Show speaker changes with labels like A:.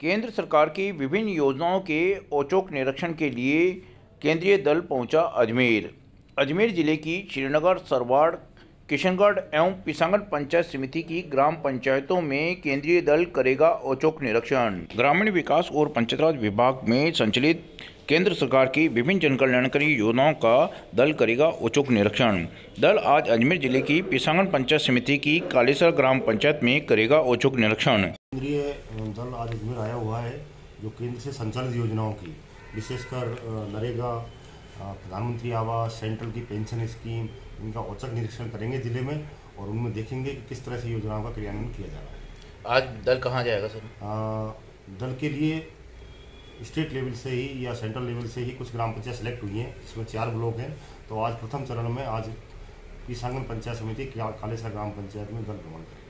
A: केंद्र सरकार की विभिन्न योजनाओं के औचक निरीक्षण के लिए केंद्रीय दल पहुँचा अजमेर। अजमेर ज़िले की श्रीनगर, सरवाड़, किशनगढ़ एवं पिसांगढ़ पंचायत समिति की ग्राम पंचायतों में केंद्रीय दल करेगा औचक निरीक्षण। ग्रामीण विकास और पंचायत राज विभाग में संचालित केंद्र सरकार की विभिन्न जनकल्याणकारी योजनाओं का दल करेगा औचक निरीक्षण। दल आज अजमेर ज़िले की पिसांगन पंचायत समिति की कालेसर ग्राम पंचायत में करेगा औचक निरीक्षण।
B: केंद्रीय दल आज अजमेर आया हुआ है जो केंद्र से संचालित योजनाओं की विशेषकर नरेगा प्रधानमंत्री आवास सेंट्रल की पेंशन स्कीम इनका औचक निरीक्षण करेंगे ज़िले में और उनमें देखेंगे कि किस तरह से योजनाओं का क्रियान्वयन किया जा रहा है।
A: आज दल कहाँ जाएगा सर?
B: दल के लिए स्टेट लेवल से ही या सेंट्रल लेवल से ही कुछ ग्राम पंचायत सेलेक्ट हुई हैं इसमें चार ब्लॉक हैं तो आज प्रथम चरण में आज किसांगन पंचायत समिति कालेसर ग्राम पंचायत में दल भ्रमण करें